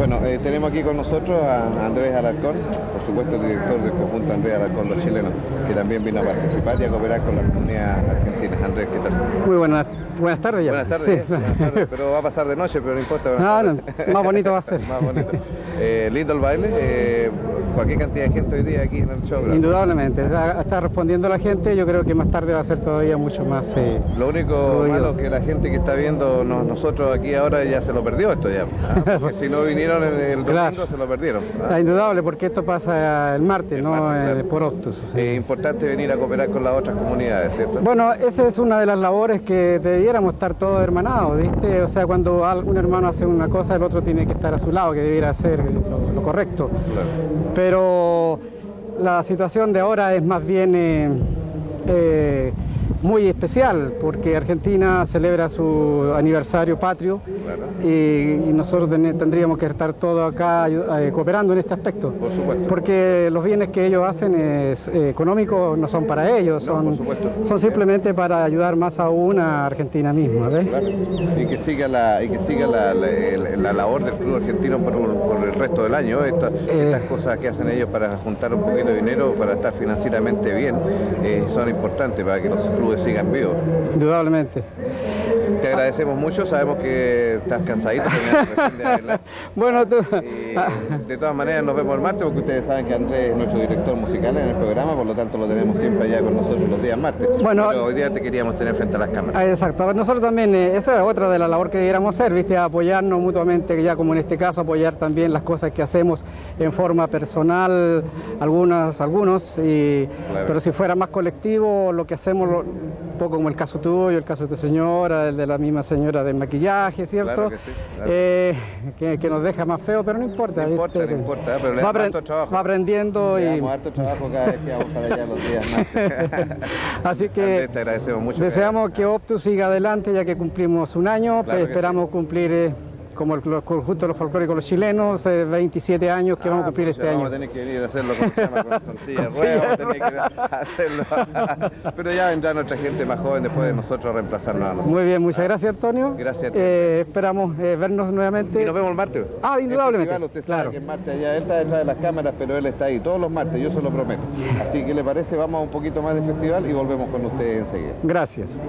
Bueno, eh, tenemos aquí con nosotros a Andrés Alarcón, por supuesto director del conjunto Andrés Alarcón Los Chilenos, que también vino a participar y a cooperar con la comunidad argentina. Andrés, ¿qué tal? Muy buenas, buenas tardes ya. Buenas tardes, Sí. ¿eh? Buenas tardes, pero va a pasar de noche, pero no importa. No, no, más bonito va a ser. Más bonito. Eh, lindo el baile, eh, cualquier cantidad de gente hoy día aquí en el show. ¿verdad? Indudablemente, está, está respondiendo la gente, yo creo que más tarde va a ser todavía mucho más... eh, Lo único Fluido. malo que la gente que está viendo nos- nosotros aquí ahora ya se lo perdió esto ya. ¿ah? Porque si no vinieron en el domingo Claro. se lo perdieron. ¿ah? indudable, porque esto pasa el martes, no martes, eh, claro. por Optus. sí. Es importante venir a cooperar con las otras comunidades, ¿cierto? Bueno, esa es una de las labores que debiéramos estar todos hermanados, ¿viste? O sea, cuando un hermano hace una cosa, el otro tiene que estar a su lado, que debiera ser lo, lo correcto. Claro. Pero la situación de ahora es más bien eh, eh, muy especial, porque Argentina celebra su aniversario patrio y, y nosotros ten- tendríamos que estar todos acá eh, cooperando en este aspecto. Por supuesto. Porque los bienes que ellos hacen es, eh, económicos no son para ellos, No, son, son simplemente para ayudar más aún a Argentina misma. ¿ves? Claro. Y que siga la, y que siga la, la- labor del club argentino por, por el resto del año. Esta- Eh. Estas cosas que hacen ellos para juntar un poquito de dinero, para estar financieramente bien, eh, son importantes para que los clubes sigan vivos. Indudablemente. Te agradecemos mucho, sabemos que estás cansadito. de. Bueno, tú- Y de todas maneras nos vemos el martes porque ustedes saben que Andrés es nuestro director musical en el programa, por lo tanto lo tenemos siempre allá con nosotros los días martes. Bueno, Pero hoy día te queríamos tener frente a las cámaras. Ah, Exacto, A ver, nosotros también, eh, esa es otra de las labores que debiéramos hacer, ¿viste? apoyarnos mutuamente, ya como en este caso, apoyar también las cosas que hacemos en forma personal, algunas, algunos, y- Claro. pero si fuera más colectivo, lo que hacemos, un poco como el caso tuyo, el caso de tu señora, el de la misma señora del maquillaje, ¿cierto? Claro que sí, claro. Eh, que, que nos deja más feo, pero no importa. No importa, ¿viste? no importa, pero le va, harto trabajo. va aprendiendo Le y... harto trabajo cada vez que vamos para allá los días martes. Así que... Andrés, te agradecemos mucho. Deseamos que Optus siga adelante ya que cumplimos un año, Claro pues, esperamos cumplir eh, como el, los conjunto de los folclóricos los chilenos, eh, 27 años que vamos a Ah, cumplir pues, este Vamos a año. tener que venir a hacerlo con, con, con silla Con silla vamos a tener que hacerlo. Pero ya vendrá nuestra gente más joven después de nosotros a reemplazarnos a nosotros. Muy bien, muchas gracias Antonio. Gracias a ti. Eh, esperamos eh, vernos nuevamente. Y nos vemos el martes. Ah, indudablemente, El festival, usted claro. sabe que el martes allá, él está detrás de las cámaras, pero él está ahí todos los martes, yo se lo prometo. Así que le parece, vamos a un poquito más de festival y volvemos con usted enseguida. Gracias.